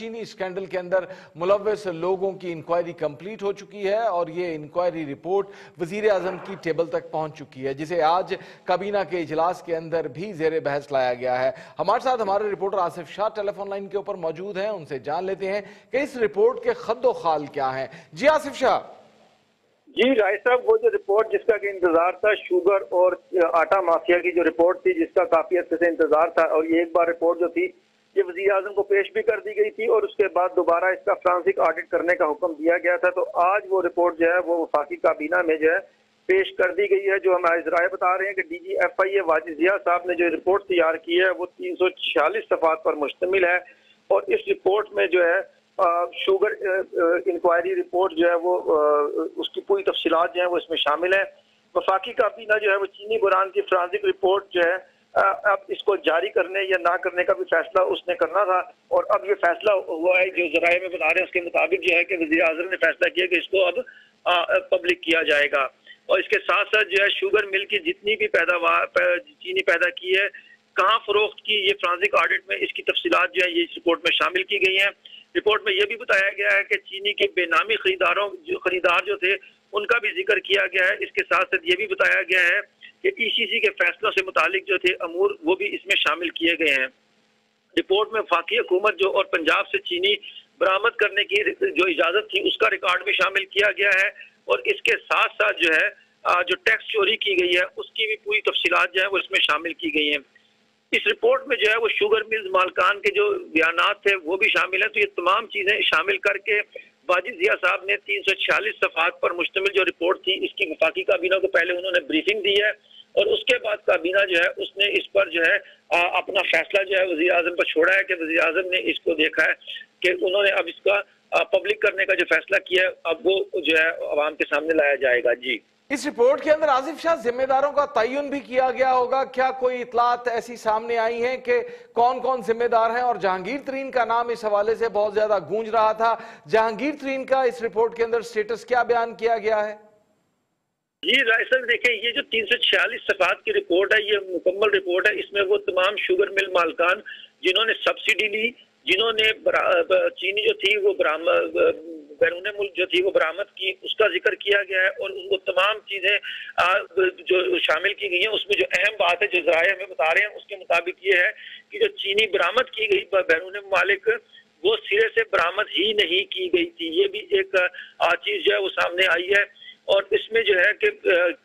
चीनी स्कैंडल के अंदर मुलविस लोगों की इंक्वायरी कंप्लीट हो चुकी है और ये इंक्वायरी रिपोर्ट वज़ीर आज़म की टेबल तक पहुँच चुकी है, जिसे आज काबीना के इजलास के अंदर भी जेर बहस लाया गया है। हमारे साथ हमारे reporter Asif Shah telephone line के ऊपर मौजूद हैं, उनसे जान लेते हैं कि इस रिपोर्ट के खद्दो खाल क्या है। जी आसिफ शाह। जी, राय साहब, वो जो रिपोर्ट जिसका कि इंतज़ार था, शुगर और आटा माफिया की जो रिपोर्ट थी, जिसका काफ़ी अच्छे से इंतज़ार था, और ये एक बार रिपोर्ट जो थी ये वजी अजम को पेश भी कर दी गई थी और उसके बाद दोबारा इसका फ्रांसिक ऑडिट करने का हुक्म दिया गया था। तो आज वो रिपोर्ट जो है, वो वफाकी काबीना में जो है, पेश कर दी गई है, जो हम आज राय बता रहे हैं कि डी जी एफ़ आई ए वाजिया साहब ने जो रिपोर्ट तैयार की है, वो तीन सौ छियालीस सफात पर मुश्तमिल है और इस रिपोर्ट में जो है शुगर इंक्वायरी रिपोर्ट जो है, वो उसकी पूरी तफसीत जो है, वो इसमें शामिल है। वफाकी काबीना जो है, वो चीनी बुरान की फ्रांसिक रिपोर्ट जो है अब इसको जारी करने या ना करने का भी फैसला उसने करना था और अब ये फैसला हुआ है, जो जराये में बता रहे हैं, उसके मुताबिक जो है कि वजी अजम ने फैसला किया कि इसको अब पब्लिक किया जाएगा। और इसके साथ साथ जो है शुगर मिल की जितनी भी पैदावार चीनी पैदा की है, कहाँ फरोख्त की ये फ्रांसिक ऑडिट में इसकी तफसीत जो है ये इस रिपोर्ट में शामिल की गई हैं। रिपोर्ट में यह भी बताया गया है कि चीनी के बेनामी खरीदारों खरीदार जो थे, उनका भी ज़िक्र किया गया है। इसके साथ साथ ये भी बताया गया है कि ईसीसी के फैसलों से मुतालिक जो थे अमूर, वो भी इसमें शामिल किए गए हैं। रिपोर्ट में फाकी हुकूमत जो और पंजाब से चीनी बरामद करने की जो इजाज़त थी, उसका रिकॉर्ड भी शामिल किया गया है। और इसके साथ साथ जो है जो टैक्स चोरी की गई है, उसकी भी पूरी तफसीत जो है, वो इसमें शामिल की गई हैं। इस रिपोर्ट में जो है, वो शुगर मिल्स मालकान के जो बयान थे, वो भी शामिल है। तो ये तमाम चीज़ें शामिल करके वाजिद जिया साहब ने तीन सौ छियालीस सफात पर मुश्तमिल जो रिपोर्ट थी इसकी वफाकी काबीना को पहले उन्होंने ब्रीफिंग दी है और उसके बाद काबीना जो है उसने इस पर जो है आ, अपना फैसला जो है वजी अजम पर छोड़ा है कि वजी अजम ने इसको देखा है कि उन्होंने अब इसका पब्लिक करने का जो फैसला किया है अब वो जो है आवाम के सामने लाया जाएगा। जी। इस रिपोर्ट के अंदर आजिफ शाह जिम्मेदारों का तयन भी किया गया होगा। क्या कोई इतलात ऐसी सामने आई है कि कौन कौन जिम्मेदार हैं? और जहांगीर तरीन का नाम इस हवाले से बहुत ज़्यादा गूंज रहा था। जहांगीर तरीन का इस रिपोर्ट के अंदर स्टेटस क्या बयान किया गया है? जी, राय सर, देखिए, ये जो तीन सौ छियालीस सफात की रिपोर्ट है, ये मुकम्मल रिपोर्ट है। इसमें वो तमाम शुगर मिल मालकान जिन्होंने सब्सिडी ली, जिन्होंने चीनी जो थी, वो बैरून मुल्क जो थी वो बरामद की, उसका ज़िक्र किया गया है और वो तमाम चीज़ें जो शामिल की गई हैं, उसमें जो अहम बात है, जो जराए हमें बता रहे हैं, उसके मुताबिक ये है कि जो चीनी बरामद की गई बैरून ममालिक, वो सिरे से बरामद ही नहीं की गई थी। ये भी एक चीज़ जो है वो सामने आई है। और इसमें जो है कि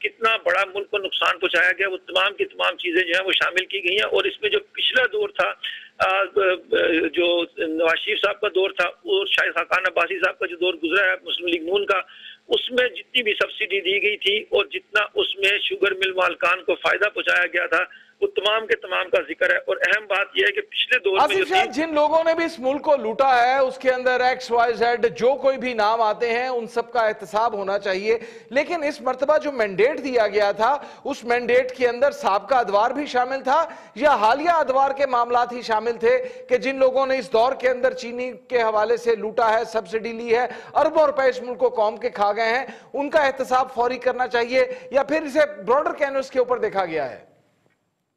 कितना बड़ा मुल्क को नुकसान पहुँचाया गया, वो तमाम की तमाम चीज़ें जो है वो शामिल की गई हैं। और इसमें जो पिछला दौर था जो नवाज़ शरीफ साहब का दौर था और शायद खाकान अब्बासी साहब का जो दौर गुजरा है, मुस्लिम लीग नून का, उसमें जितनी भी सब्सिडी दी गई थी और जितना उसमें शुगर मिल मालकान को फ़ायदा पहुँचाया गया था वो तमाम के तमाम का ज़िक्र है और अहम बात यह है कि पिछले दौर में जो जिन लोगों ने भी इस मुल्क को लूटा है उसके अंदर एक्स वाई जेड जो कोई भी नाम आते हैं उन सब का एहतसाब होना चाहिए। लेकिन इस मरतबा जो मैंडेट दिया गया था उस मैंडेट के अंदर सबका अदवार भी शामिल था या हालिया अदवार के मामला ही शामिल थे कि जिन लोगों ने इस दौर के अंदर चीनी के हवाले से लूटा है सब्सिडी ली है अरबों रुपए इस मुल्क को कौम के खा गए हैं उनका एहतसाब फौरी करना चाहिए या फिर इसे ब्रॉडर कैनवस के ऊपर देखा गया है?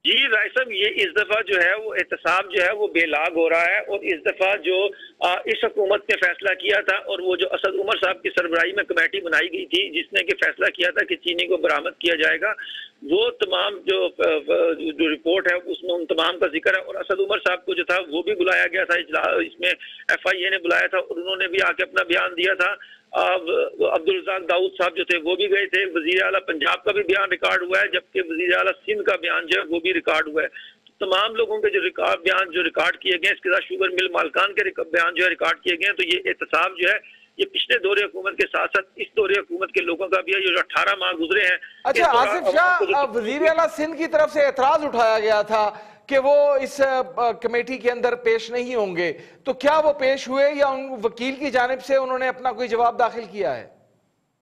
जी राय साहब ये इस दफ़ा जो है वो एहतसाब जो है वो बेलाग हो रहा है और इस दफ़ा जो आ, इस हुकूमत ने फैसला किया था और वो जो असद उमर साहब की सरबराही में कमेटी बनाई गई थी जिसने कि फैसला किया था कि चीनी को बरामद किया जाएगा। वो तमाम जो जो रिपोर्ट है, उसमें उन तमाम का ज़िक्र है। और असद उमर साहब को जो था, वो भी बुलाया गया था इसमें एफ़ आई ए ने बुलाया था और उन्होंने भी आके अपना बयान दिया था। अब्दुल दाऊद साहब जो थे, वो भी गए थे। वज़ीर अला पंजाब का भी बयान रिकॉर्ड हुआ है, जबकि वज़ीर अला सिंध का बयान जो है, वो भी रिकॉर्ड हुआ है। तो तमाम लोगों के जो रिकॉर्ड, बयान जो रिकॉर्ड किए गए इसके साथ शुगर मिल, मालकान के बयान जो है, रिकॉर्ड किए गए तो ये एहतसाब जो है ये पिछले दौरे हुकूमत के साथ साथ इस दौरे हुकूमत के लोगों का भी है जो अठारह माह गुजरे हैं अच्छा आसिफ शाह वज़ीर अला सिंध की तरफ़ से एतराज़ उठाया गया था कि वो इस कमेटी के अंदर पेश नहीं होंगे। तो क्या वो पेश हुए या उन वकील की जानब से उन्होंने अपना कोई जवाब दाखिल किया है?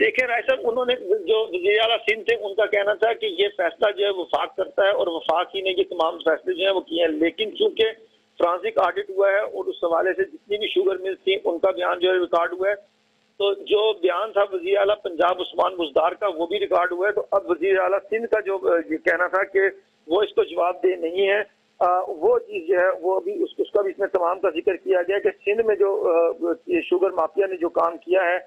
देखिए राय साहब उन्होंने जो वजी अला सिंह थे उनका कहना था कि ये फैसला जो है वफाक करता है और वफाक ही ने ये तमाम फैसले जो है वो किए हैं। लेकिन चूँकि फ्रांसिक ऑडिट हुआ है और उस हवाले से जितनी भी शुगर मिल्स थी उनका बयान जो है रिकॉर्ड हुआ है। तो जो बयान था वजी अला पंजाब उस्मान बुजदार का वो भी रिकॉर्ड हुआ है। तो अब वजी अला सिंध का जो कहना था कि वो इसको जवाब दे नहीं है। आ, वो चीज़ जो है वो अभी उस, उसका भी इसमें तमाम का ज़िक्र किया गया कि सिंध में जो ये शुगर माफिया ने जो काम किया है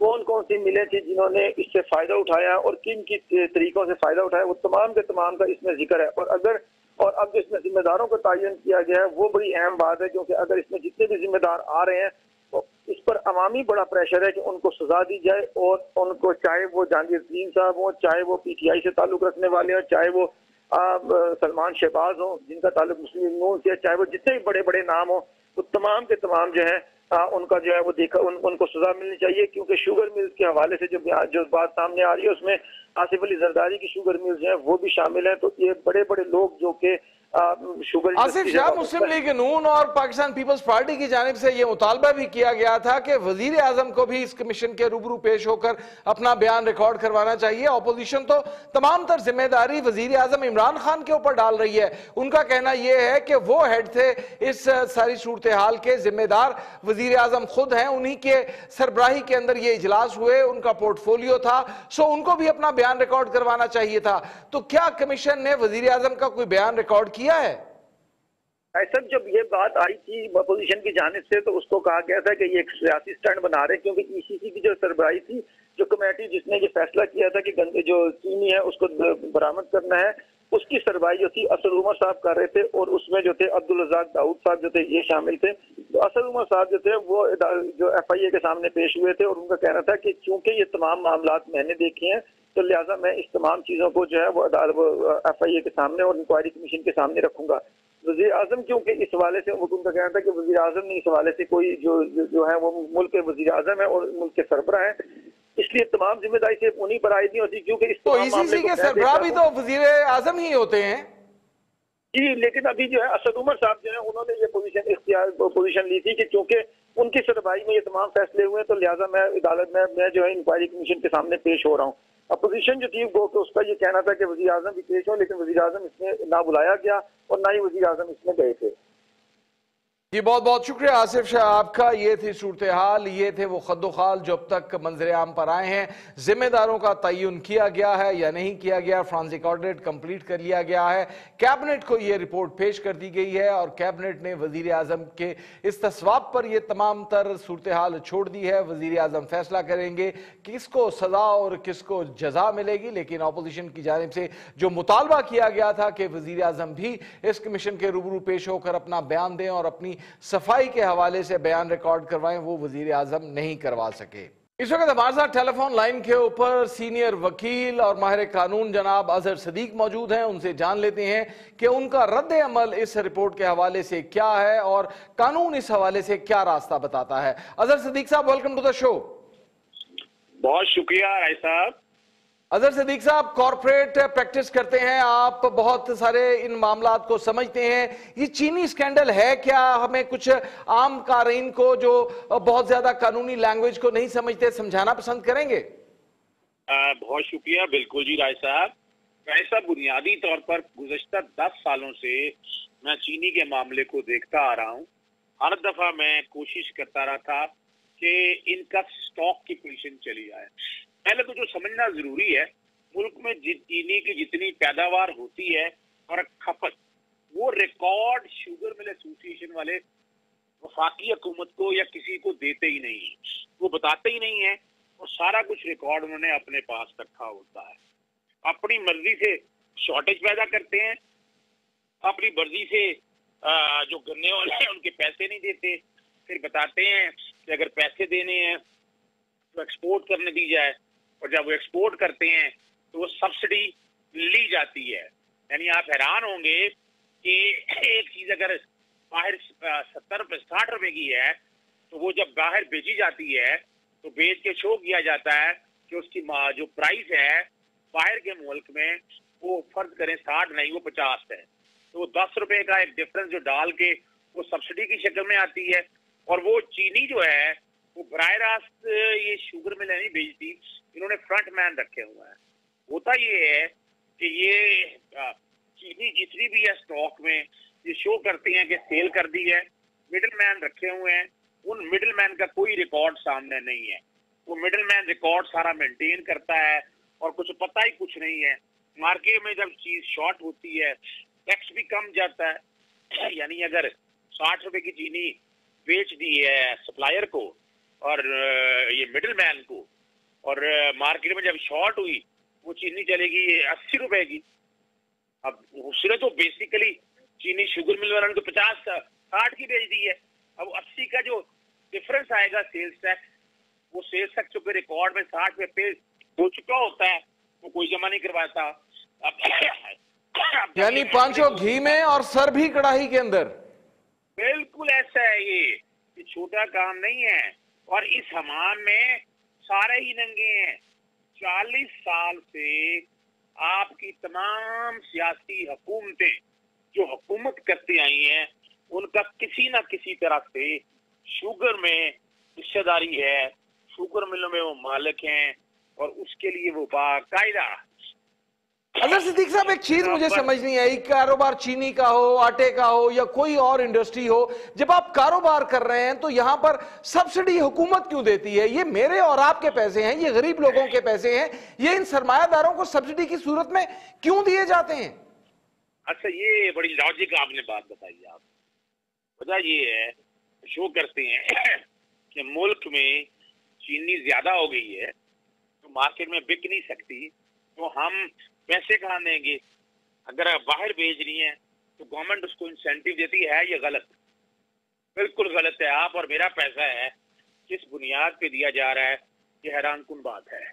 कौन कौन सी मिले थी जिन्होंने इससे फ़ायदा उठाया और किन किन तरीकों से फ़ायदा उठाया, वो तमाम के तमाम का इसमें ज़िक्र है। और अगर, और अब जो इसमें जिम्मेदारों का तयन किया गया है, वो बड़ी अहम बात है, क्योंकि अगर इसमें जितने भी जिम्मेदार आ रहे हैं तो इस पर अवामी बड़ा प्रेशर है कि उनको सजा दी जाए और उनको, चाहे वो जहांगीर साहब हों, चाहे वो पीटीआई से ताल्लुक रखने वाले हों, चाहे वो सलमान शहबाज हों, जिनका ताल्लुक मुस्लिम नून से चाहे वो जितने भी बड़े बड़े नाम हों, वो तमाम के तमाम जो है आ, उनका जो है वो देखा उन, उनको सजा मिलनी चाहिए क्योंकि शुगर मिल्स के हवाले से जो जो बात सामने आ रही है उसमें आसिफ अली जरदारी की शुगर मिल्स जो है वो भी शामिल है। तो ये बड़े बड़े लोग जो कि शुगर आसिफ शाह मुस्लिम लीग नून और पाकिस्तान पीपल्स पार्टी की जानब से यह मुतालबा भी किया गया था कि वज़ीर आज़म को भी इस कमीशन के रूबरू पेश होकर अपना बयान रिकॉर्ड करवाना चाहिए। अपोजिशन तो तमाम तर ज़िम्मेदारी वज़ीर आज़म इमरान खान के ऊपर डाल रही है। उनका कहना यह है कि वो हेड थे इस सारी सूरत हाल के जिम्मेदार। वज़ीर आज़म खुद हैं उन्हीं के सरबराही के अंदर ये इजलास हुए उनका पोर्टफोलियो था। सो उनको भी अपना बयान रिकॉर्ड करवाना चाहिए था। तो क्या कमीशन ने वज़ीर आज़म का कोई बयान रिकॉर्ड किया है? ऐसा जब ये बात आई थी अपोजिशन की जानब से तो उसको कहा गया था कि ये एक सियासी स्टैंड बना रहे क्योंकि ईसीसी की जो सरबराही थी, जो कमेटी जिसने ये फैसला किया था कि गंदे जो चीनी है, उसको बरामद करना है, उसकी सरबाई जो थी असद उमर साहब कर रहे थे, और उसमें जो थे अब्दुल रजाक दाऊद साहब जो थे, ये शामिल थे। तो असद उमर साहब जो थे, वो जो एफ़ आई ए के सामने पेश हुए थे, और उनका कहना था कि चूँकि ये तमाम मामला मैंने देखे हैं तो लिहाजा मैं इस तमाम चीज़ों को जो है वो एफ़ आई ए के सामने और इंक्वायरी कमीशन के सामने रखूँगा। वजी अजम क्योंकि इस हवाले से उनका कहना था कि वजी अजम ने इस हवाले से कोई जो जो है वो मुल्क के वजी अजम है और मुल्क के सरबरा है इसलिए तमाम ज़िम्मेदारी से उन्हीं पर आई नहीं होती क्योंकि इस तो के सरबरा भी तो वज़ीर आज़म ही होते हैं। जी लेकिन अभी जो है असद उमर साहब जो है उन्होंने ये पोजीशन इख्तियार पोजीशन ली थी कि चूँकि उनकी सरबराही में ये तमाम फैसले हुए हैं तो लिहाजा मैं अदालत में मैं जो है इंक्वायरी कमीशन के सामने पेश हो रहा हूँ। अपोजिशन जो थी, वो तो उसका ये कहना था कि वजी अजम भी पेश हो लेकिन वजी अजम इसमें ना बुलाया गया और ना ही वजी अजम इसमें गए थे। जी बहुत बहुत शुक्रिया आसिफ शाह आपका। ये थी सूरत हाल, ये थे वो खद्दोखाल जो अब तक मंजर आम पर आए हैं। जिम्मेदारों का तयन किया गया है या नहीं किया गया फ्रांसिक ऑडिट कंप्लीट कर लिया गया है। कैबिनेट को ये रिपोर्ट पेश कर दी गई है और कैबिनेट ने वज़ीर आज़म के इस तस्वाब पर यह तमाम तर सूरत हाल छोड़ दी है। वज़ीर आज़म फैसला करेंगे किसको सजा और किसको जजा मिलेगी, लेकिन अपोजिशन की जानब से जो मुतालबा किया गया था कि वज़ीर आज़म भी इस कमीशन के रूबरू पेश होकर अपना बयान दें और अपनी सफ़ाई के हवाले से बयान रिकॉर्ड करवाएँ, वो वज़ीर आज़म नहीं करवा सके। इस वक्त हमारे साथ टेलीफोन लाइन के ऊपर सीनियर वकील और माहिर कानून जनाब अजहर सदीक मौजूद हैं। उनसे जान लेते हैं कि उनका रद्द अमल इस रिपोर्ट के हवाले से क्या है और कानून इस हवाले से क्या रास्ता बताता है। अजहर सदीक साहब वेलकम टू द शो बहुत शुक्रिया राय साहब। अजहर सदीक साहब कॉरपोरेट प्रैक्टिस करते हैं आप बहुत सारे इन मामला को समझते हैं। ये चीनी स्कैंडल है क्या? हमें कुछ आम कारीन को जो बहुत ज़्यादा कानूनी लैंग्वेज को नहीं समझते समझाना पसंद करेंगे? आ, बहुत शुक्रिया बिल्कुल जी राय साहब। ऐसा बुनियादी तौर पर गुजशत दस सालों से मैं चीनी के मामले को देखता आ रहा हूँ। हर दफ़ा मैं कोशिश करता रहा था कि इनका स्टॉक की पोजिशन चली जाए। पहले तो जो समझना ज़रूरी है, मुल्क में चीनी की जितनी पैदावार होती है और खपत, वो रिकॉर्ड शुगर मिल एसोसिएशन वाले वफाकी हुकूमत को या किसी को देते ही नहीं वो बताते ही नहीं है और सारा कुछ रिकॉर्ड उन्होंने अपने पास रखा होता है। अपनी मर्ज़ी से शॉर्टेज पैदा करते हैं, अपनी मर्ज़ी से जो गन्ने वाले हैं, उनके पैसे नहीं देते। फिर बताते हैं कि अगर पैसे देने हैं तो एक्सपोर्ट करने दी जाए। और जब वो एक्सपोर्ट करते हैं तो वो सब्सिडी ली जाती है। यानी आप हैरान होंगे कि एक चीज़ अगर बाहर सत्तर साठ रुपए की है तो वो जब बाहर बेची जाती है तो बेच के शो किया जाता है कि उसकी जो प्राइस है, बाहर के मुल्क में वो फ़र्ज़ करें साठ नहीं, वो पचास है। तो वो दस रुपए का एक डिफरेंस जो डाल के वो सब्सिडी की शक्ल में आती है। और वो चीनी जो है वो बर रास्त, ये शुगर मिल नहीं बेचती इन्होंने फ्रंट मैन रखे हुए हैं। होता ये है कि ये चीनी जितनी भी है स्टॉक में, ये शो करते हैं कि सेल कर दी है मिडिल मैन रखे हुए हैं, उन मिडिल मैन का कोई रिकॉर्ड सामने नहीं है। वो मिडिल मैन रिकॉर्ड सारा मेंटेन करता है, और कुछ पता ही कुछ नहीं है। मार्केट में जब चीज़ शॉर्ट होती है टैक्स भी कम जाता है। यानी अगर साठ रुपए की चीनी बेच दी है सप्लायर को और ये मिडिल मैन को और मार्केट में जब शॉर्ट हुई वो चीनी चलेगी अस्सी रुपए की। अब उसने तो बेसिकली चीनी शुगर मिल वालों को पचास साठ की बेच दी है। अब अस्सी का जो डिफरेंस आएगा सेल्स टैक्स वो सेल्स टैक्स जो रिकॉर्ड में साठ में पे हो चुका होता है वो कोई जमा नहीं करवाता। अब यानी पाँचों घी में और सर भी कढ़ाई के अंदर। बिल्कुल ऐसा है ये ये छोटा काम नहीं है। और इस हमाम में सारे ही नंगे हैं। चालीस साल से आपकी तमाम सियासी हुकूमतें जो हुकूमत करती आई हैं, उनका किसी ना किसी तरह से शुगर में हिस्सेदारी है। शुगर मिलों में वो मालिक हैं और उसके लिए वो बाकायदा अगर सिद्दीक साहब एक चीज़ मुझे समझ नहीं आई कारोबार चीनी का हो आटे का हो या कोई और इंडस्ट्री हो जब आप कारोबार कर रहे हैं तो यहाँ पर सब्सिडी हुकूमत क्यों देती है? ये मेरे और आपके पैसे हैं ये गरीब लोगों के पैसे हैं ये इन सरमायादारों को सब्सिडी की सूरत में क्यों दिए जाते हैं? अच्छा ये बड़ी लॉजिक आपने बात बताई आप। वजह ये है शो करते हैं कि मुल्क में चीनी ज़्यादा हो गई है तो मार्केट में बिक नहीं सकती तो हम पैसे कहाँ देंगे अगर आप बाहर भेज रही हैं तो गवर्नमेंट उसको इंसेंटिव देती है, ये गलत? बिल्कुल गलत है। आप और मेरा पैसा है किस बुनियाद पे दिया जा रहा है, ये हैरान कन बात है।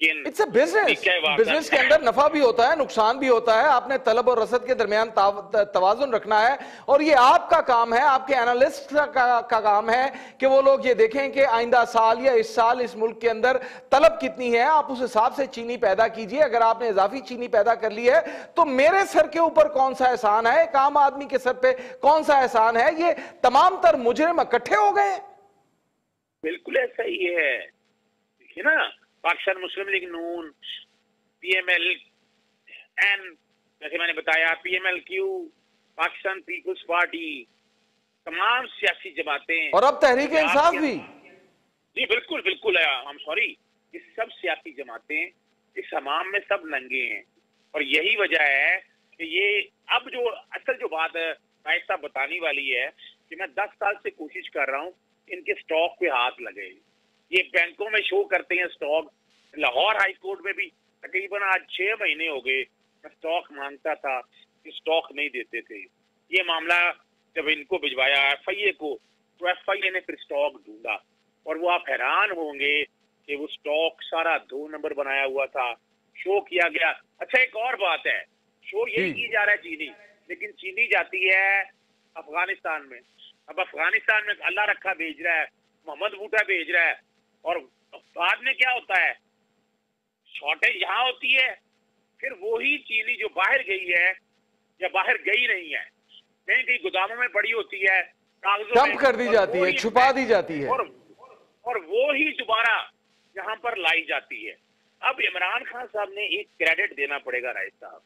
इट्स बिज़नेस बिज़नेस के अंदर नफा भी होता है नुकसान भी होता है। आपने तलब और रसद के दरमियान तवाजुन रखना है। और ये आपका काम है आपके एनालिस्ट का, का काम है कि वो लोग ये देखें कि आइंदा साल या इस साल इस मुल्क के अंदर तलब कितनी है। आप उस हिसाब से चीनी पैदा कीजिए। अगर आपने इजाफी चीनी पैदा कर ली है तो मेरे सर के ऊपर कौन सा एहसान है? एक आम आदमी के सर पे कौन सा एहसान है? ये तमाम तर मुजरिम इकट्ठे हो गए। बिल्कुल ऐसा ही है। देखिए ना? पाकिस्तान मुस्लिम लीग नून पीएमएल एन जैसे मैंने बताया पीएमएल क्यू पाकिस्तान पीपुल्स पार्टी तमाम सियासी जमातें और अब तहरीक इंसाफ भी। जी बिल्कुल बिल्कुल है हम सॉरी ये सब सियासी जमातें इस हमाम में सब नंगे हैं। और यही वजह है कि ये अब जो असल जो बात है बताने वाली है कि मैं दस साल से कोशिश कर रहा हूँ इनके स्टॉक पे हाथ लगे। ये बैंकों में शो करते हैं स्टॉक लाहौर हाई कोर्ट में भी तकरीबन आज छह महीने हो गए स्टॉक माँगता था कि स्टॉक नहीं देते थे। ये मामला जब इनको भिजवाया एफ़ आई ए को तो एफ़ आई ए ने फिर स्टॉक ढूंढा। और वो आप हैरान होंगे कि वो स्टॉक सारा दो नंबर बनाया हुआ था। शो किया गया। अच्छा एक और बात है। शो यही की जा रहा है चीनी। लेकिन चीनी जाती है अफ़गानिस्तान में। अब अफ़गानिस्तान में अल्लाह रखा भेज रहा है मोहम्मद बूटा भेज रहा है। और बाद में क्या होता है? शॉर्टेज यहाँ होती है फिर वही चीनी जो बाहर गई है या बाहर गई नहीं है कहीं कहीं गोदामों में पड़ी होती है डंप कर दी जाती है छुपा दी जाती है। और और वो ही दोबारा यहाँ पर लाई जाती है। अब इमरान खान साहब ने एक क्रेडिट देना पड़ेगा राय साहब।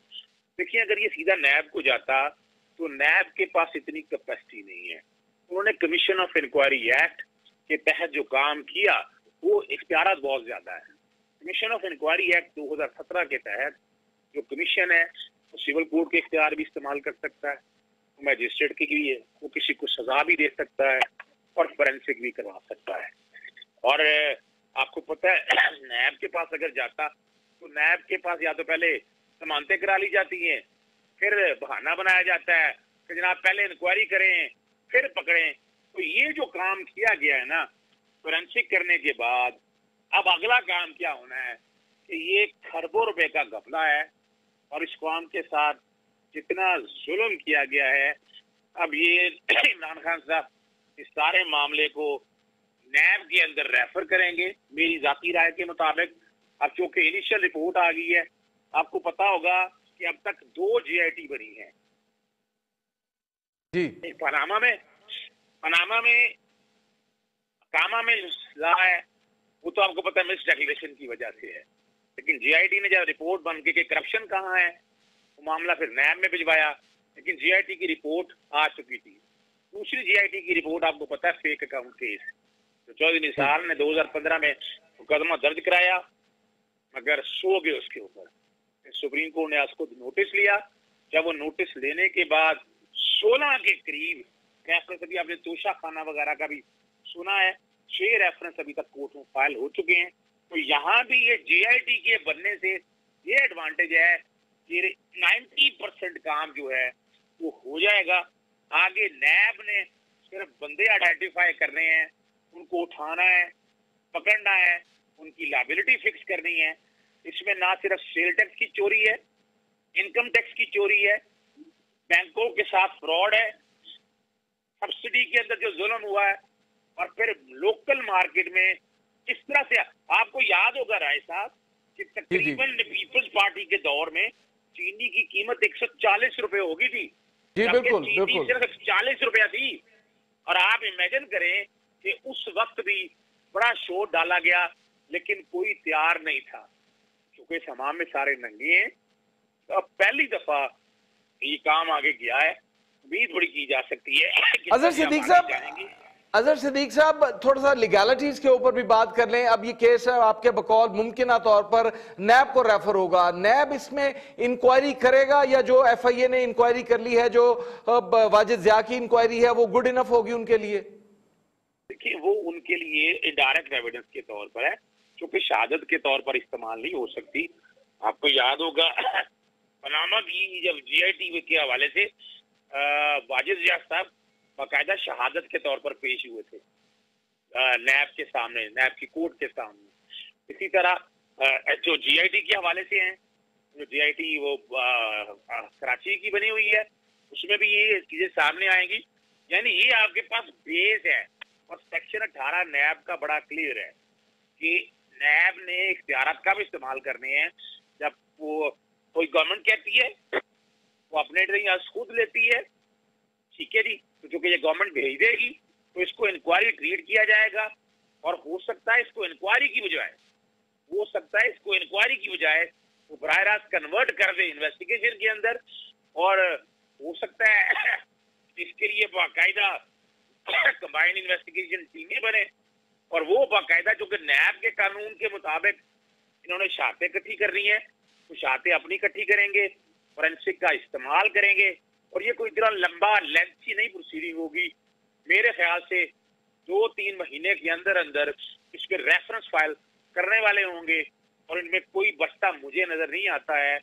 देखिए अगर ये सीधा नैब को जाता तो नैब के पास इतनी कैपेसिटी नहीं है। उन्होंने कमीशन ऑफ़ इंक्वायरी एक्ट के तहत जो काम किया वो इख्तियार बहुत ज़्यादा है। कमीशन ऑफ़ इंक्वायरी एक्ट 2017 के तहत जो कमीशन है, वो सिविल कोर्ट के इख्तियार भी इस्तेमाल कर सकता है, वो मैजिस्ट्रेट की है वो किसी को सजा भी दे सकता है और फोरेंसिक भी करवा सकता है। और आपको पता है, नैब के पास अगर जाता तो नैब के पास या तो पहले जमानतें करा ली जाती हैं, फिर बहाना बनाया जाता है कि जनाब पहले इंक्वायरी करें, फिर पकड़ें। तो ये जो काम किया गया है ना फोरेंसिक करने के बाद अब अगला काम क्या होना है कि ये खरबों रुपए का घपला है और इस कौम के साथ जितना जुल्म किया गया है अब ये इमरान खान साहब इस सारे मामले को नैब के अंदर रेफर करेंगे। मेरी जाती राय के मुताबिक अब चूँकि इनिशियल रिपोर्ट आ गई है आपको पता होगा कि अब तक दो जीआईटी बनी है। जी। पनामा में पनामा में कामा में ला है, वो तो आपको पता है मिस डेक्लेरेशन की वजह से है। लेकिन जीआईटी ने जब रिपोर्ट बन के करप्शन कहाँ है, वो मामला फिर नैब में भिजवाया, लेकिन जीआईटी की रिपोर्ट आ चुकी थी। दूसरी जीआईटी की रिपोर्ट आपको पता है फेक अकाउंट केस तो चौधरी निसार ने 2015 में मुकदमा दर्ज कराया, मगर सो गए उसके ऊपर। सुप्रीम कोर्ट ने आज उसको नोटिस लिया। जब वो नोटिस लेने के बाद सोलह के करीब आपने तोशा खाना वगैरह का भी सुना है, छह रेफरेंस अभी तक कोर्ट में फ़ाइल हो चुके हैं। तो यहाँ भी ये जेआईटी के बनने से ये एडवांटेज है कि 90 परसेंट काम जो है वो हो जाएगा। आगे नैब ने सिर्फ़ बंदे आइडेंटिफाई करने हैं, उनको उठाना है, पकड़ना है, उनकी लाइबिलिटी फिक्स करनी है। इसमें ना सिर्फ़ सेल टैक्स की चोरी है इनकम टैक्स की चोरी है, बैंकों के साथ फ्रॉड है सब्सिडी के अंदर जो जुल्म हुआ है और फिर लोकल मार्केट में किस तरह से आपको याद होगा राय साहब कि तकरीबन पीपल्स पार्टी के दौर में चीनी की कीमत एक सौ चालीस रुपए होगी थी। जी बिल्कुल बिल्कुल। सिर्फ़ चालीस रुपया थी। और आप इमेजिन करें कि उस वक्त भी बड़ा शोर डाला गया लेकिन कोई तैयार नहीं था। क्योंकि समाज में सारे नंगे हैं। तो अब पहली दफ़ा ये काम आगे गया है। उम्मीद बड़ी की जा सकती है अजहर सिद्दीक साहब अजहर सिद्दीक साहब, थोड़ा सा लीगैलिटीज के ऊपर भी बात कर लें। अब ये केस है, आपके बकौल मुमकिन तौर पर नैब को रेफर होगा। नैब इसमें इंक्वायरी करेगा या जो एफ़ आई ए ने इंक्वायरी कर ली है, जो वाजिद जिया की इंक्वायरी है, वो गुड इनफ होगी उनके लिए? देखिए, वो उनके लिए इनडायरेक्ट एविडेंस के तौर पर है क्योंकि शहादत के तौर पर इस्तेमाल नहीं हो सकती। आपको याद होगा, पनामा की जब जीआईटी के हवाले से वाजिद जिया साहब बाकायदा शहादत के तौर पर पेश हुए थे। नैब के सामने, नैब की कोर्ट के सामने। इसी तरह जो जीआईटी के हवाले से हैं, जो जीआईटी वो कराची की बनी हुई है, उसमें भी ये चीज़ें सामने आएँगी। यानी ये आपके पास बेस है और सेक्शन 18 नैब का बड़ा क्लियर है कि नैब ने इख्तियार का भी इस्तेमाल करने हैं। जब वो कोई गवर्नमेंट कहती है, वो अपने खुद लेती है, ठीक है जी? तो चूँकि ये गवर्नमेंट भेज देगी तो इसको इंक्वायरी ट्रीट किया जाएगा। और हो सकता है इसको इंक्वायरी की बजाय, हो सकता है इसको इंक्वायरी की बजाय वो बर रास्त कन्वर्ट कर दे इन्वेस्टिगेशन के अंदर। और हो सकता है इसके लिए बाकायदा कंबाइंड इन्वेस्टिगेशन टीमें बने। और वो बाकायदा जो कि नैब के कानून के मुताबिक इन्होंने शातें इकट्ठी करनी है तो शातें अपनी इकट्ठी करेंगे फोरेंसिक का इस्तेमाल करेंगे। और ये कोई इतना लंबा लेंथी नहीं प्रोसीडिंग होगी। मेरे ख्याल से दो तीन महीने के अंदर अंदर इसके रेफरेंस फ़ाइल करने वाले होंगे और इनमें कोई बस्ता मुझे नज़र नहीं आता है।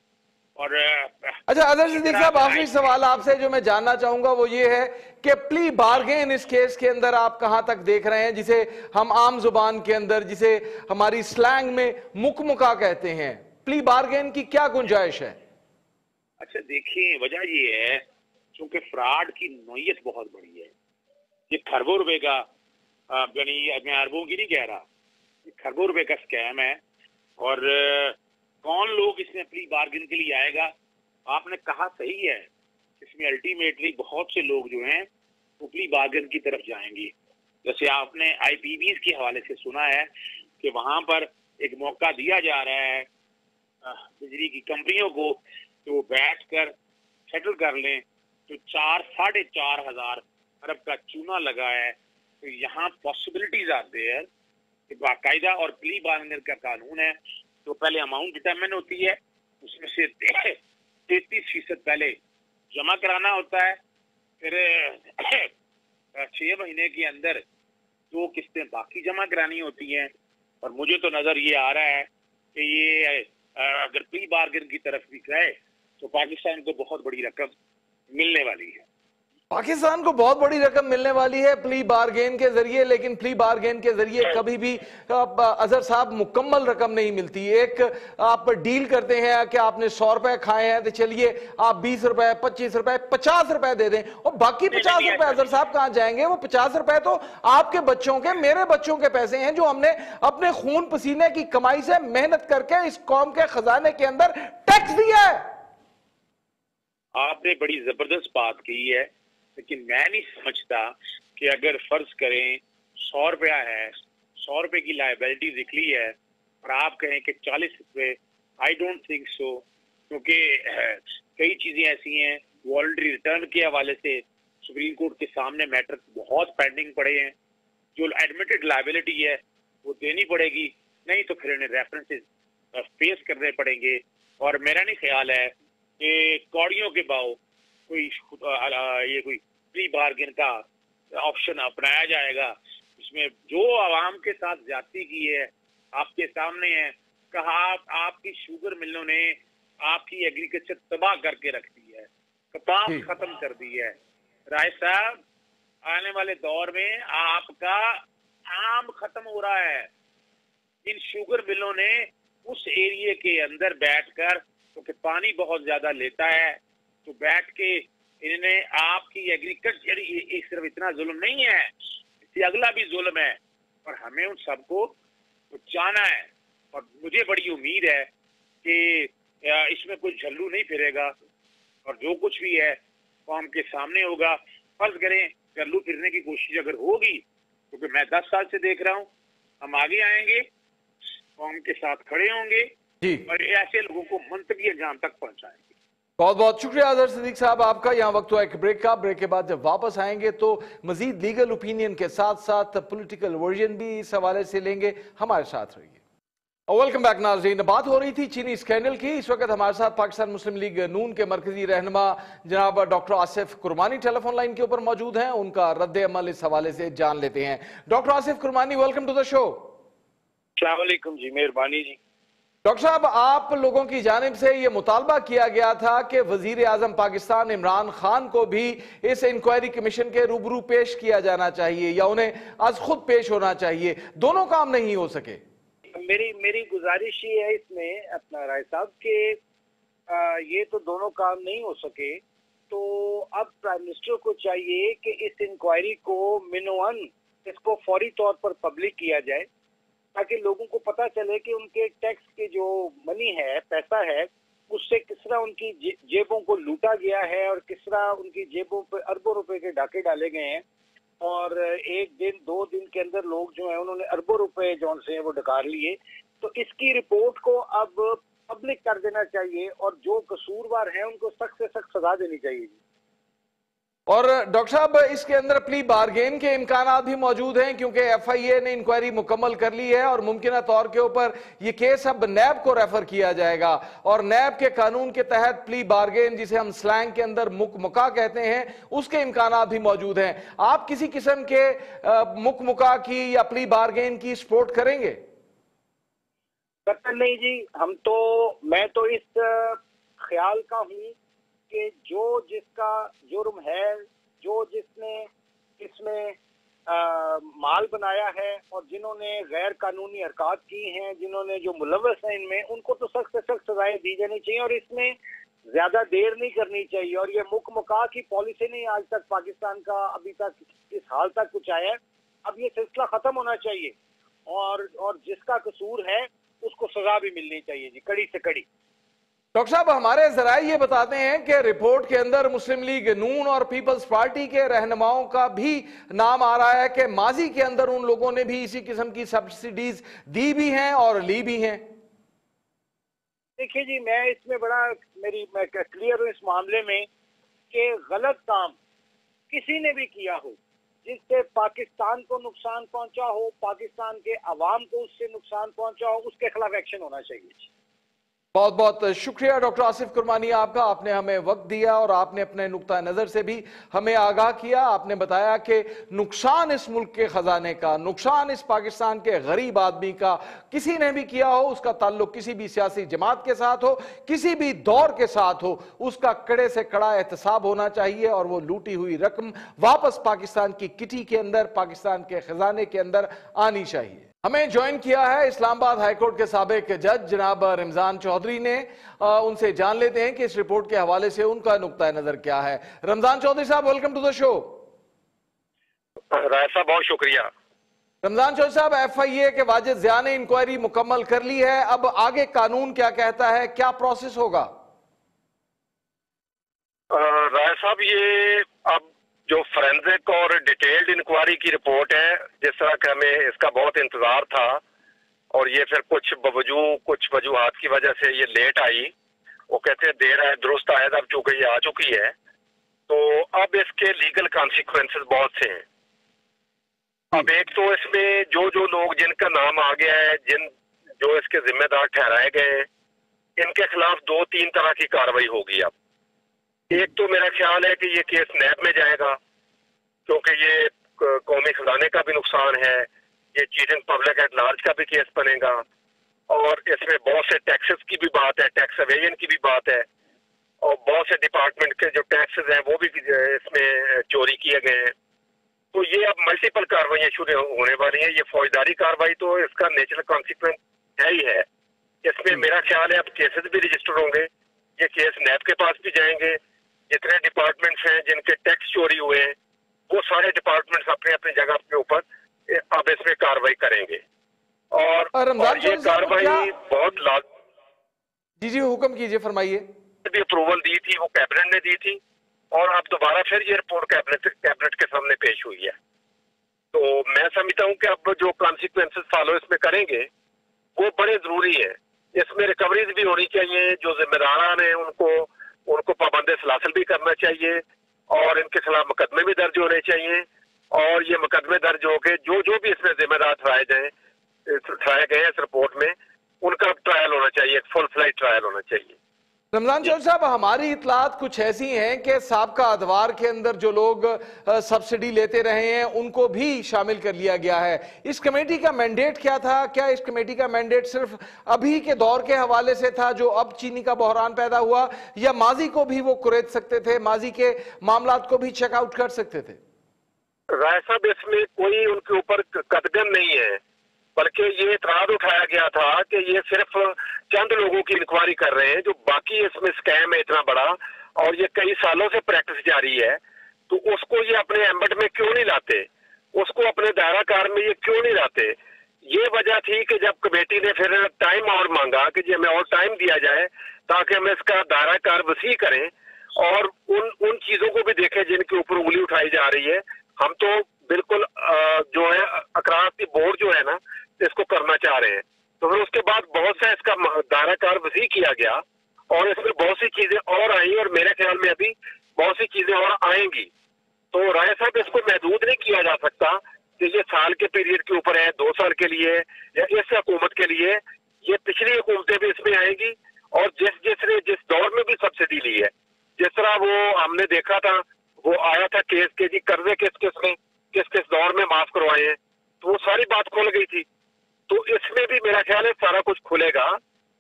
और अच्छा अदर सिद्दीक साहब आखिरी सवाल आपसे जो मैं जानना चाहूँगा वो ये है कि प्ली बार्गेन इस केस के अंदर आप कहाँ तक देख रहे हैं जिसे हम आम ज़ुबान के अंदर जिसे हमारी स्लैंग में मुकमुका कहते हैं। प्ली बार्गेन की क्या गुंजाइश है? अच्छा देखिए वजह ये है क्योंकि फ्रॉड की नोयत बहुत बड़ी है। ये खरबों रुपए का यानी मैं अरबों की नहीं कह रहा, ये खरबों रुपए का स्कैम है। और कौन लोग इसमें प्री बार्गेन के लिए आएगा? आपने कहा सही है, इसमें अल्टीमेटली बहुत से लोग जो हैं वो प्री की तरफ़ जाएँगे। जैसे आपने आईपीबी के हवाले से सुना है कि वहाँ पर एक मौका दिया जा रहा है बिजली की कंपनियों को कि वो बैठ कर सेटल कर लें। तो चार, साढ़े चार हज़ार अरब का चूना लगा है। तो यहाँ पॉसिबिलिटीज आते हैं कि बाकायदा और प्ली बांधने का कानून है। तो पहले अमाउंट डिटर्मिन होती है, उसमें से तैतीस फ़ीसद पहले जमा कराना होता है। फिर छह महीने के अंदर दो किस्तें बाकी जमा करानी होती हैं। और मुझे तो नज़र ये आ रहा है कि ये अगर प्री बार्गेन की तरफ़ भी गए तो पाकिस्तान को बहुत बड़ी रकम मिलने वाली है। पाकिस्तान को बहुत बड़ी रकम मिलने वाली है प्ली बारगेन के ज़रिए लेकिन प्ली बारगेन के ज़रिए कभी भी अजहर साहब मुकम्मल रकम नहीं मिलती। एक आप डील करते हैं कि आपने सौ रुपए खाए हैं तो चलिए आप बीस रुपए पच्चीस रुपए पचास रुपए दे दें। और बाकी पचास रुपए अजहर साहब कहाँ जाएँगे? वो पचास रुपए तो आपके बच्चों के मेरे बच्चों के पैसे हैं जो हमने अपने खून पसीने की कमाई से मेहनत करके इस कौम के खजाने के अंदर टैक्स दिया है। आपने बड़ी ज़बरदस्त बात की है, लेकिन मैं नहीं समझता कि अगर फ़र्ज़ करें सौ रुपया है, सौ रुपए की लाइबिलिटी निकली है और आप कहें कि चालीस रुपए आई डोंट थिंक सो क्योंकि कई चीज़ें ऐसी हैं वॉल्ट्री रिटर्न के हवाले से सुप्रीम कोर्ट के सामने मैटर बहुत पेंडिंग पड़े हैं। जो एडमिटेड लाइबिलिटी है, वो देनी पड़ेगी, नहीं तो फिर इन्हें रेफरेंसेस फेस करने पड़ेंगे। और मेरा नहीं ख्याल है कि कौड़ियों के भाव कोई ये कोई प्री बार्गेन का ऑप्शन अपनाया जाएगा। इसमें जो आवाम के साथ जाति की है आपके सामने है कहा आप, आपकी शुगर मिलों ने आपकी एग्रीकल्चर तबाह करके रख दी है कपास खत्म कर दी है। राय साहब आने वाले दौर में आपका आम खत्म हो रहा है। इन शुगर मिलों ने उस एरिए के अंदर बैठकर क्योंकि पानी बहुत ज़्यादा लेता है तो बैठ के इन्होंने आपकी एग्रीकल्चर एक सिर्फ़ इतना जुल्म नहीं है, इससे अगला भी जुल्म है। और हमें उन सबको जाना है। और मुझे बड़ी उम्मीद है कि इसमें कोई झल्लू नहीं फिरेगा। और जो कुछ भी है, कौम के सामने होगा। फ़र्ज़ करें, झल्लू फिरने की कोशिश अगर होगी, क्योंकि मैं दस साल से देख रहा हूँ। हम आगे आएँगे, कौम के साथ खड़े होंगे। और ऐसे लोगों को मंतवी अंजाम तक पहुंचाएँगे। बहुत बहुत शुक्रिया अजहर सिद्दीक साहब आपका। यहाँ वक्त हुआ एक ब्रेक का। ब्रेक के बाद जब वापस आएँगे तो मजीद लीगल ओपिनियन के साथ साथ पॉलिटिकल वर्जन भी इस हवाले से लेंगे। हमारे साथ रहिए। वेलकम बैक नाजरीन। बात हो रही थी चीनी स्कैंडल की। इस वक्त हमारे साथ पाकिस्तान मुस्लिम लीग नून के मरकजी रहनमा जनाब doctor Asif Kurmani telephone line के ऊपर मौजूद हैं। उनका रद्द अमल इस हवाले से जान लेते हैं। Doctor Asif Kurmani welcome to the show जी मेहरबानी जी। डॉक्टर साहब, आप लोगों की जानब से यह मुतालबा किया गया था कि वज़ीर आज़म पाकिस्तान इमरान खान को भी इस इंक्वायरी कमीशन के रूबरू पेश किया जाना चाहिए या उन्हें आज खुद पेश होना चाहिए। दोनों काम नहीं हो सके। मेरी मेरी गुजारिश ये है इसमें अपना राय साहब के ये तो दोनों काम नहीं हो सके। तो अब प्राइम मिनिस्टर को चाहिए कि इस इंक्वायरी को मिनोअन इसको फौरी तौर पर पब्लिक किया जाए। ताकि लोगों को पता चले कि उनके टैक्स के जो मनी है, पैसा है, उससे किस तरह उनकी जेबों को लूटा गया है और किस तरह उनकी जेबों पर अरबों रुपए के डाके डाले गए हैं। और एक दिन, दो दिन के अंदर लोग जो है, उन्होंने अरबों रुपए जो से वो डकार लिए। तो इसकी रिपोर्ट को अब पब्लिक कर देना चाहिए और जो कसूरवार है, उनको सख्त से सख्त सजा देनी चाहिए। और डॉक्टर साहब, इसके अंदर प्ली बारगेन के इम्कान भी मौजूद हैं, क्योंकि एफआईए ने इंक्वायरी मुकम्मल कर ली है और मुमकिन तौर के ऊपर ये केस अब नैब को रेफर किया जाएगा। और नैब के कानून के तहत प्ली बारगेन जिसे हम स्लैंग के अंदर मुक मुका कहते हैं, उसके इम्कान भी मौजूद हैं। आप किसी किस्म के मुक मुका की या प्ली बारगेन की सपोर्ट करेंगे? नहीं जी, हम तो मैं तो इस ख्याल का हूँ कि जो जिसका जुर्म है, जो जिसने इसमें माल बनाया है और जिन्होंने गैर कानूनी हरकत की हैं, जिन्होंने जो मुलवस हैं इनमें, उनको तो सख्त से सख्त सजाएँ दी जानी चाहिए और इसमें ज़्यादा देर नहीं करनी चाहिए। और ये मुख मुका की पॉलिसी नहीं आज तक पाकिस्तान का अभी तक इस हाल तक कुछ आया अब ये सिलसिला खत्म होना चाहिए और और जिसका कसूर है, उसको सजा भी मिलनी चाहिए जी, कड़ी से कड़ी। डॉक्टर साहब, हमारे जरा ये बताते हैं कि रिपोर्ट के अंदर मुस्लिम लीग नून और पीपल्स पार्टी के रहनुमाओं का भी नाम आ रहा है कि माजी के अंदर उन लोगों ने भी इसी किस्म की सब्सिडीज दी भी हैं और ली भी हैं। देखिए जी, मैं इसमें बड़ा, मेरी, मैं क्लियर हूँ इस मामले में कि गलत काम किसी ने भी किया हो, जिससे पाकिस्तान को नुकसान पहुँचा हो, पाकिस्तान के अवाम को उससे नुकसान पहुँचा हो, उसके खिलाफ एक्शन होना चाहिए। बहुत बहुत शुक्रिया, डॉक्टर आसिफ कुरमानी आपका। आपने हमें वक्त दिया और आपने अपने नुकता नज़र से भी हमें आगाह किया। आपने बताया कि नुकसान इस मुल्क के ख़जाने का, नुकसान इस पाकिस्तान के गरीब आदमी का, किसी ने भी किया हो, उसका ताल्लुक किसी भी सियासी जमात के साथ हो, किसी भी दौर के साथ हो, उसका कड़े से कड़ा एहतसाब होना चाहिए और वो लूटी हुई रकम वापस पाकिस्तान की किटी के अंदर, पाकिस्तान के खजाने के अंदर आनी चाहिए। हमें ज्वाइन किया है इस्लामाबाद हाईकोर्ट के सबक जज जनाब रमज़ान चौधरी ने। आ, उनसे जान लेते हैं कि इस रिपोर्ट के हवाले से उनका नुकता नज़र क्या है। रमज़ान चौधरी साहब welcome to the show Rai साहब बहुत शुक्रिया। रमज़ान चौधरी साहब एफ़ आई ए के वाजिद जिया ने इंक्वायरी मुकम्मल कर ली है। अब आगे कानून क्या कहता है क्या प्रोसेस होगा? राय साहब ये अब जो फॉरेंसिक और डिटेल्ड इंक्वायरी की रिपोर्ट है जिस तरह का हमें इसका बहुत इंतज़ार था और ये फिर कुछ बवजू कुछ वजूहत की वजह से ये लेट आई। वो कहते हैं देर है दुरुस्त आयद अब चूँकि ये आ चुकी है। तो अब इसके लीगल कॉन्सिक्वेंसेस बहुत से हैं। अब एक तो इसमें जो जो लोग जिनका नाम आ गया है जिन जो इसके जिम्मेदार ठहराए गए हैं इनके खिलाफ दो तीन तरह की कार्रवाई होगी अब। एक तो मेरा ख्याल है कि ये केस नैब में जाएगा क्योंकि ये कौमी खजाने का भी नुकसान है ये चीटिंग पब्लिक एट लार्ज का भी केस बनेगा और इसमें बहुत से टैक्सेस की भी बात है टैक्स अवेजन की भी बात है और बहुत से डिपार्टमेंट के जो टैक्सेस हैं वो भी इसमें चोरी किए गए हैं। तो ये अब मल्टीपल कार्रवाइयाँ शुरू होने वाली हैं ये फौजदारी कार्रवाई तो इसका नेचुरल कॉन्सिक्वेंस है ही है। इसमें मेरा ख्याल है अब केसेस भी रजिस्टर होंगे ये केस नैब के पास भी जाएँगे जितने डिपार्टमेंट्स हैं जिनके टैक्स चोरी हुए हैं वो सारे डिपार्टमेंट्स अपने अपनी जगह के ऊपर अब इसमें कार्रवाई करेंगे। और, और ये कार्रवाई बहुत लाग जी जी हुक्म कीजिए फरमाइए। भी अप्रूवल दी थी वो कैबिनेट ने दी थी और अब दोबारा फिर ये रिपोर्ट कैबिनेट कैबिनेट के सामने पेश हुई है। तो मैं समझता हूँ कि अब जो कॉन्सिक्वेंसेस फॉलो इसमें करेंगे वो बड़े ज़रूरी है। इसमें रिकवरीज भी होनी चाहिए जो जिम्मेदारान है उनको उनको पाबंद सलासल भी करना चाहिए और इनके खिलाफ मुकदमे भी दर्ज होने चाहिए और ये मुकदमे दर्ज हो गए जो जो भी इसमें जिम्मेदार ठहराए जाए ठहराए गए हैं इस रिपोर्ट में, उनका ट्रायल होना चाहिए, एक फुल फ़्लाइट ट्रायल होना चाहिए। रमज़ान चौधरी साहब, हमारी इतलात कुछ ऐसी हैं कि सबका अदवार के अंदर जो लोग सब्सिडी लेते रहे हैं, उनको भी शामिल कर लिया गया है। इस कमेटी का मैंडेट क्या था? क्या इस कमेटी का मैंडेट सिर्फ़ अभी के दौर के हवाले से था, जो अब चीनी का बहरान पैदा हुआ, या माजी को भी वो कुरेद सकते थे, माजी के मामला को भी चेकआउट कर सकते थे? राय साहब, इसमें कोई उनके ऊपर कदगन नहीं है। बल्कि ये इतराज उठाया गया था कि ये सिर्फ़ चंद लोगों की इंक्वायरी कर रहे हैं, जो बाकी इसमें स्कैम है इतना बड़ा, और ये कई सालों से प्रैक्टिस जारी है तो उसको ये अपने एम्बट में क्यों नहीं लाते? उसको अपने दायरा कार में ये क्यों नहीं लाते? ये वजह थी कि जब कमेटी ने फिर टाइम और मांगा कि जी हमें और टाइम दिया जाए, ताकि हम इसका दायरा कार वसी करें, और उन उन चीज़ों को भी देखें जिनके ऊपर उंगली उठाई जा रही है। हम तो बिल्कुल जो है अकरार की बोर्ड जो है ना इसको करना चाह रहे हैं। तो फिर उसके बाद बहुत सा इसका दायरा कार किया गया और इसमें बहुत सी चीज़ें और आई और मेरे ख्याल में अभी बहुत सी चीज़ें और आएँगी। तो राय साहब, इसको महदूद नहीं किया जा सकता कि ये साल के पीरियड के ऊपर है, दो साल के लिए या इस हुकूमत के लिए। ये पिछली हुकूमतें भी इसमें आएँगी और जिस जिसने जिस दौर में भी सब्सिडी ली है, जिस तरह वो हमने देखा था, वो आया था केस के जी कर्जे किस किसमें, किस किस दौर में माफ़ करवाए हैं तो वो सारी बात खुल गई थी। तो इसमें भी मेरा ख्याल है सारा कुछ खुलेगा।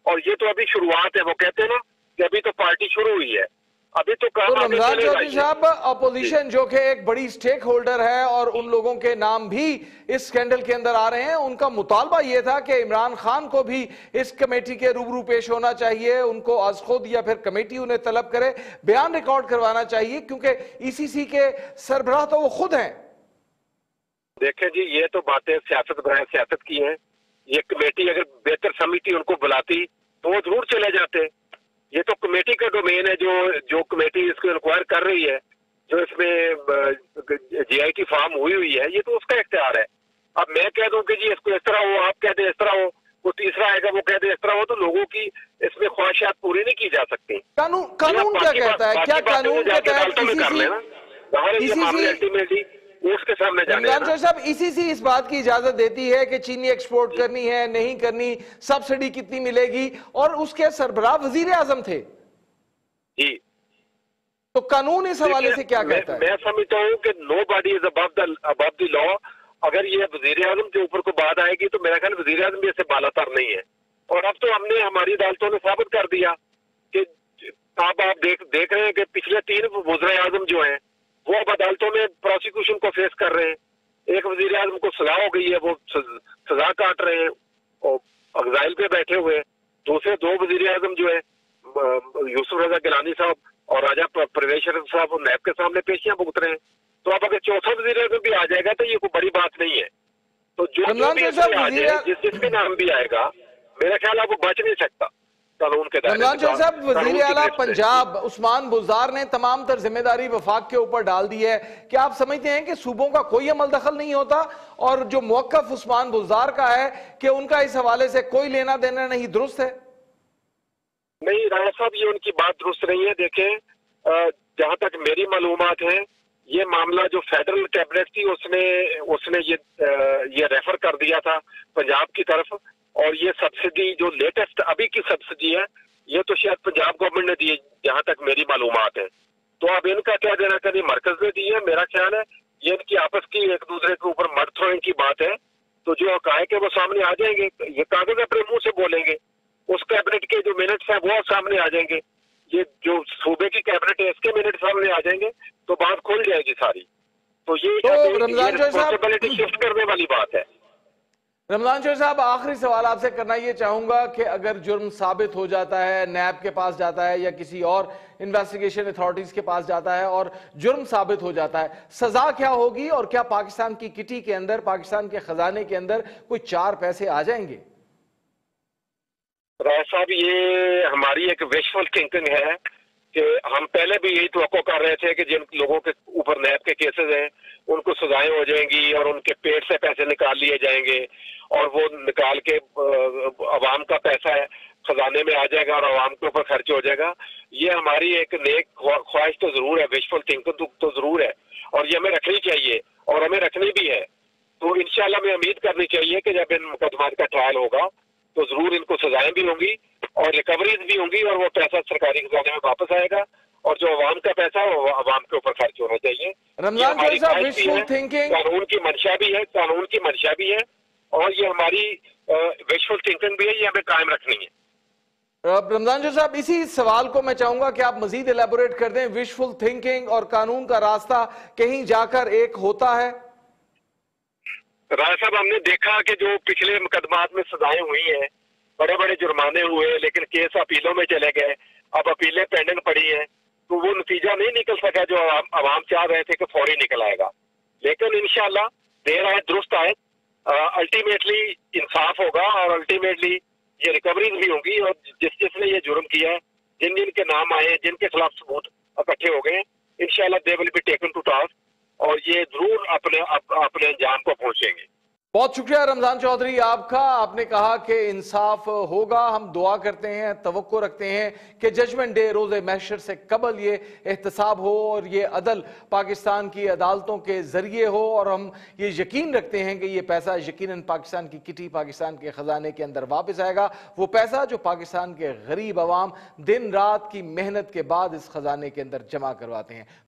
और ये तो अभी शुरुआत है वो कहते हैं ना कि अभी तो पार्टी शुरू हुई है। अभी तो काम तो रमज़ान चौधरी साहब अपोजिशन जो कि एक बड़ी स्टेक होल्डर है और उन लोगों के नाम भी इस स्कैंडल के अंदर आ रहे हैं उनका मुतालबा यह था कि इमरान खान को भी इस कमेटी के रूबरू पेश होना चाहिए उनको आज खुद या फिर कमेटी उन्हें तलब करे बयान रिकॉर्ड करवाना चाहिए क्योंकि ईसीसी के सरबराह तो वो खुद हैं। देखे जी ये तो बातें सियासत सियासत की हैं। ये कमेटी अगर बेहतर समिति उनको बुलाती तो वो ज़रूर चले जाते। ये तो कमेटी का डोमेन है जो जो कमेटी इसको इंक्वायर कर रही है जो इसमें जीआईटी फार्म हुई हुई है ये तो उसका इख्तियार है। अब मैं कह दूँ कि जी इसको इस तरह हो आप कह दें इस तरह हो वो तीसरा आएगा वो कह दे इस तरह हो तो लोगों की इसमें ख्वाहिशात पूरी नहीं की जा सकती। कानून कानून क्या कहता है? क्या कानून के तहत अल्टीमेटली उसके सामने जाने साहब इसी से इस बात की इजाज़त देती है कि चीनी एक्सपोर्ट करनी है नहीं करनी सब्सिडी कितनी मिलेगी? और उसके सरबराह वज़ीर आज़म थे। जी। तो कानून इस हवाले से क्या कहता है? मैं समझता हूँ कि nobody is above the law अगर ये वज़ीर आज़म के ऊपर को बात आएगी तो मेरा ख्याल वज़ीर आज़म भी ऐसे बालातर नहीं है। और अब तो हमने हमारी अदालतों ने साबित कर दिया कि आप आप देख देख रहे हैं कि पिछले तीन वजर आज़म जो हैं वो अब अदालतों में प्रोसिक्यूशन को फेस कर रहे हैं। एक वज़ीर आज़म को सजा हो गई है वो सजा काट रहे हैं और अगजाइल पे बैठे हुए हैं। दूसरे दो वज़ीर आज़म जो है यूसुफ रजा गिलानी साहब और राजा प्रवेश साहब नैब के सामने पेशियाँ भुगत रहे हैं। तो अब अगर चौथा वज़ीर आज़म भी आ जाएगा तो ये कोई बड़ी बात नहीं है। तो जो, जो भी आ जाए जिस जिसके नाम भी आएगा मेरा ख्याल है वो बच नहीं सकता। कानून के साहब वज़ीर अला पंजाब उस्मान बुजार ने तमाम तर ज़िम्मेदारी वफाक के ऊपर डाल दी है। क्या आप समझते हैं कि सूबों का कोई अमल दखल नहीं होता? और जो मौकफ उस्मान बुजार का है कि उनका इस हवाले से कोई लेना देना नहीं दुरुस्त है? नहीं राय साहब ये उनकी बात दुरुस्त नहीं है। देखें जहाँ तक मेरी मालूम है ये मामला जो फेडरल कैबिनेट थी उसने उसने ये ये रेफर कर दिया था पंजाब की तरफ़। और ये सब्सिडी जो लेटेस्ट अभी की सब्सिडी है ये तो शायद पंजाब गवर्नमेंट ने दी है जहाँ तक मेरी मालूम है। तो अब इनका क्या देना कभी मरकज ने दी है मेरा ख्याल है। ये इनकी आपस की एक दूसरे के ऊपर मर्द थ्रोइंग की बात है। तो जो हकायक है वो सामने आ जाएँगे ये कागज़ अपने मुँह से बोलेंगे। उस कैबिनेट के जो मिनट्स हैं वो सामने आ जाएँगे। ये जो सूबे की कैबिनेट है इसके मिनट सामने आ जाएँगे तो बात खुल जाएगी सारी। तो ये तो रमज़ान रिस्पॉन्सिबिलिटी शिफ्ट करने वाली बात है। रमज़ान शोर साहब, आखिरी सवाल आपसे करना ये चाहूँगा कि अगर जुर्म साबित हो जाता है, नैब के पास जाता है या किसी और इन्वेस्टिगेशन अथॉरिटीज के पास जाता है और जुर्म साबित हो जाता है, सजा क्या होगी और क्या पाकिस्तान की किटी के अंदर, पाकिस्तान के खजाने के अंदर कोई चार पैसे आ जाएँगे? राय साहब ये हमारी एक विशफुल थिंकिंग है कि हम पहले भी यही तो कर रहे थे कि जिन लोगों के ऊपर नैब के केसेस हैं उनको सजाएँ हो जाएँगी और उनके पेट से पैसे निकाल लिए जाएँगे और वो निकाल के अवाम का पैसा है खजाने में आ जाएगा और आवाम के ऊपर खर्च हो जाएगा। ये हमारी एक नेक ख्वाहिश तो ज़रूर है विशफुल थिंकिंग तो, तो ज़रूर है। और ये हमें रखनी चाहिए और हमें रखनी भी है। तो इंशाल्लाह हमें उम्मीद करनी चाहिए कि जब इन मुकदमात का ट्रायल होगा तो ज़रूर इनको सजाएँ भी होंगी और रिकवरीज भी होंगी और वो पैसा सरकारी खजाने में वापस आएगा और जो अवाम का पैसा है वो अवाम के ऊपर खर्च होना चाहिए। रमज़ान थिंकिंग कानून की मंशा भी है कानून की मंशा भी है और ये हमारी विशुअल थिंकिंग भी है ये हमें कायम रखनी है। रमज़ान जो साहब इसी सवाल को मैं चाहूँगा कि आप मजीद एलेबोरेट कर दें विशफुल थिंकिंग और कानून का रास्ता कहीं जाकर एक होता है। राय साहब, हमने देखा कि जो पिछले मुकदमात में सजाएँ हुई हैं बड़े बड़े जुर्माने हुए, लेकिन केस अपीलों में चले गए, अब अपीलें पेंडिंग पड़ी हैं तो वो नतीजा नहीं निकल सका जो आवाम चाह रहे थे कि फौरी निकल आएगा। लेकिन इनशाला देर आए, दुरुस्त आए अल्टीमेटली इंसाफ होगा और अल्टीमेटली ये रिकवरीज भी होंगी और जिस जिसने ये जुर्म किया है, जिन जिन के नाम आए जिनके खिलाफ सबूत इकट्ठे हो गए इनशाला they will be taken to task और ये ज़रूर अपने अप, अपने अंजाम को पहुँचेंगे। बहुत शुक्रिया रमज़ान चौधरी आपका। आपने कहा कि इंसाफ होगा हम दुआ करते हैं तवक्को रखते हैं कि जजमेंट डे रोज मैशर से कबल ये एहतसाब हो और ये अदल पाकिस्तान की अदालतों के ज़रिए हो और हम ये यकीन रखते हैं कि ये पैसा यकीन पाकिस्तान की किटी पाकिस्तान के ख़जाने के अंदर वापस आएगा। वो पैसा जो पाकिस्तान के गरीब आवाम दिन रात की मेहनत के बाद इस ख़जाने के अंदर जमा करवाते हैं।